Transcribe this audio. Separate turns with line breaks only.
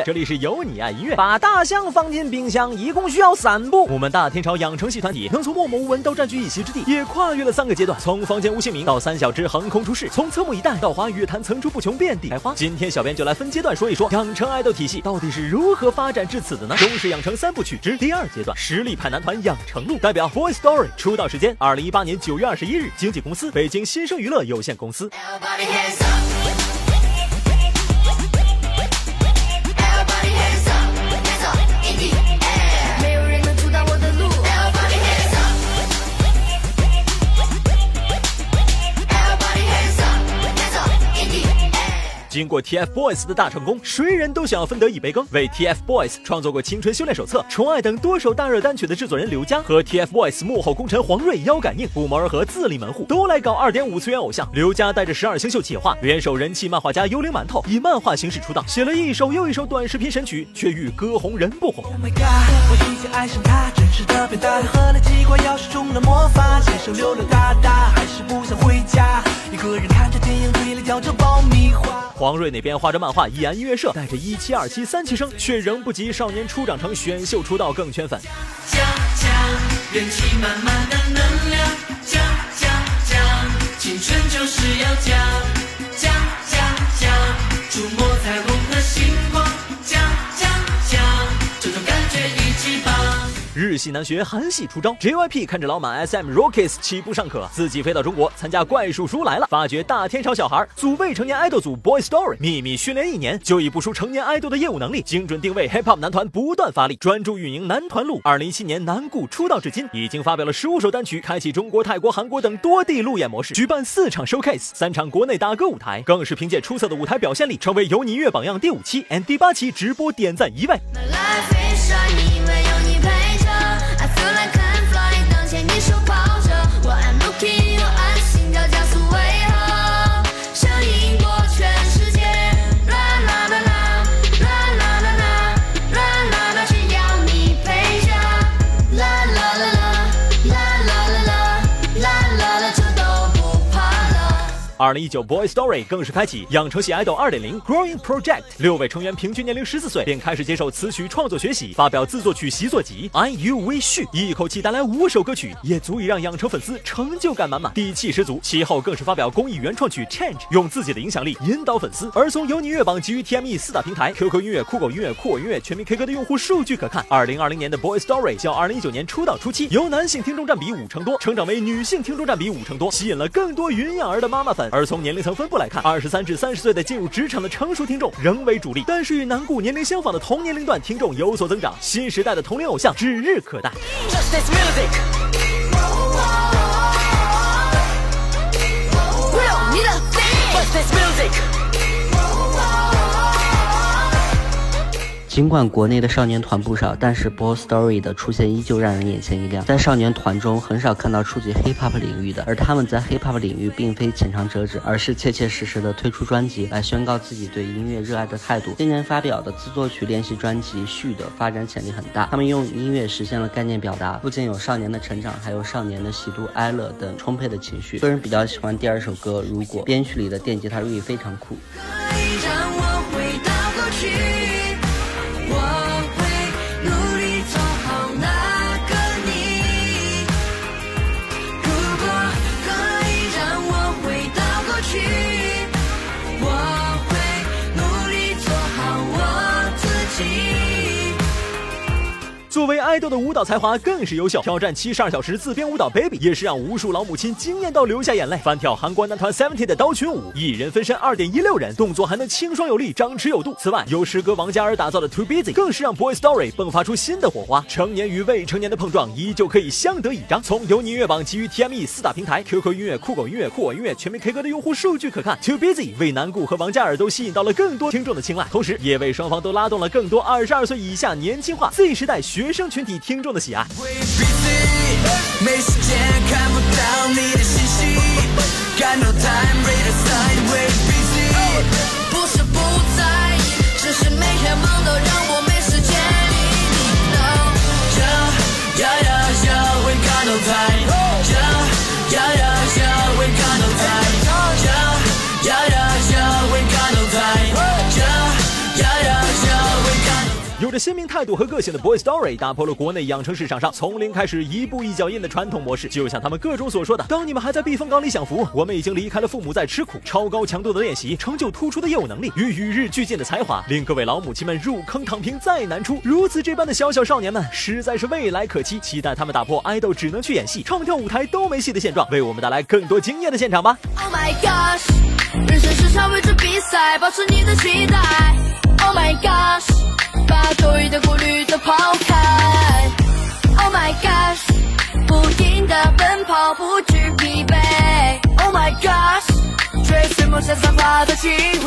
这里是有你爱音乐。把大象放进冰箱一共需要三步。我们大天朝养成系团体能从默默无闻到占据一席之地，也跨越了三个阶段，从房间无姓名到三小只横空出世，从侧目以待到华语乐坛层出不穷，遍地开花。今天小编就来分阶段说一说养成爱豆体系到底是如何发展至此的呢？中式养成三部曲之第二阶段：实力派男团养成路。代表 Boy Story 出道时间：二零一八年九月二十一日，经纪公司北京新生娱乐有限公司。经过 TFBOYS 的大成功，谁人都想要分得一杯羹。为 TFBOYS 创作过《青春修炼手册》《宠爱》等多首大热单曲的制作人刘佳和 TFBOYS 幕后功臣黄睿腰杆硬，不谋而合，自立门户，都来搞二点五次元偶像。刘佳带着十二星宿企划，联手人气漫画家幽灵馒头，以漫画形式出道，写了一首又一首短视频神曲，却欲歌红人不红。Oh my god，我已经爱上他，真是特别的。喝了几罐药水中的魔法，街上溜溜达达，黄睿那边画着漫画，易安音乐社带着一期、二期、三期生，却仍不及少年初长成选秀出道更圈粉。讲讲，元气满满的能量，讲讲讲，青春就是要讲讲讲讲，触摸彩日系男学韩系出招，JYP 看着老满 SM Rockies 起步尚可，自己飞到中国参加怪叔叔来了，发掘大天朝小孩组未成年爱豆组 Boy Story，秘密训练一年就已不输成年爱豆的业务能力，精准定位 Hip Hop 男团，不断发力，专注运营男团路。二零一七年南固出道至今，已经发表了十五首单曲，开启中国、泰国、韩国等多地路演模式，举办四场 showcase，三场国内大歌舞台，更是凭借出色的舞台表现力，成为有你乐榜样第五期 and 第八期直播点赞一位。My Life is a 你们有二零一九 Boy Story 更是开启养成系爱豆二点零 Growing Project，六位成员平均年龄十四岁，便开始接受词曲创作学习，发表自作曲习作集 I U V 续，一口气带来五首歌曲，也足以让养成粉丝成就感满满，底气十足。其后更是发表公益原创曲 Change，用自己的影响力引导粉丝。而从有你乐榜基于 TME 四大平台 QQ 音乐、酷狗音乐、酷我音乐、全民 K 歌的用户数据可看，二零二零年的 Boy Story 较二零一九年出道初期由男性听众占比五成多，成长为女性听众占比五成多，吸引了更多云养儿的妈妈粉。而从年龄层分布来看，二十三至三十岁的进入职场的成熟听众仍为主力，但是与南固年龄相仿的同年龄段听众有所增长，新时代的同龄偶像指日可待。
尽管国内的少年团不少，但是 Boy Story 的出现依旧让人眼前一亮。在少年团中，很少看到触及 Hip Hop 领域的，而他们在 Hip Hop 领域并非浅尝辄止，而是切切实实的推出专辑来宣告自己对音乐热爱的态度。今年发表的自作曲练习专辑《续》的发展潜力很大，他们用音乐实现了概念表达，不仅有少年的成长，还有少年的喜怒哀乐等充沛的情绪。个人比较喜欢第二首歌《如果》，编曲里的电吉他 RE 非常酷。
作为爱豆的舞蹈才华更是优秀，挑战七十二小时自编舞蹈 Baby 也是让无数老母亲惊艳到流下眼泪。翻跳韩国男团 Seventeen 的刀群舞，一人分身二点一六人，动作还能轻双有力，张弛有度。此外，由师哥王嘉尔打造的 Too Busy 更是让 Boy Story 迸发出新的火花。成年与未成年的碰撞依旧可以相得益彰。从有你乐榜基于 TME 四大平台 QQ 音乐、酷狗音乐、酷我音乐、全民 K 歌的用户数据可看，Too Busy 为南顾和王嘉尔都吸引到了更多听众的青睐，同时也为双方都拉动了更多二十二岁以下年轻化 Z 时代学生群体听。众的喜爱。没时间看不到你的有着鲜明态度和个性的 Boy Story 打破了国内养成市场上从零开始一步一脚印的传统模式。就像他们各种所说的，当你们还在避风港里享福，我们已经离开了父母在吃苦。超高强度的练习，成就突出的业务能力与与日俱进的才华，令各位老母亲们入坑躺平再难出。如此这般的小小少年们，实在是未来可期。期待他们打破爱豆只能去演戏、唱跳舞台都没戏的现状，为我们带来更多惊艳的现场吧。
Oh my gosh，人生是场未知比赛，保持你的期待。Oh my gosh，把多余的顾虑都抛开。Oh my gosh，不停的奔跑不知疲惫。Oh my gosh，追随梦想散发的气。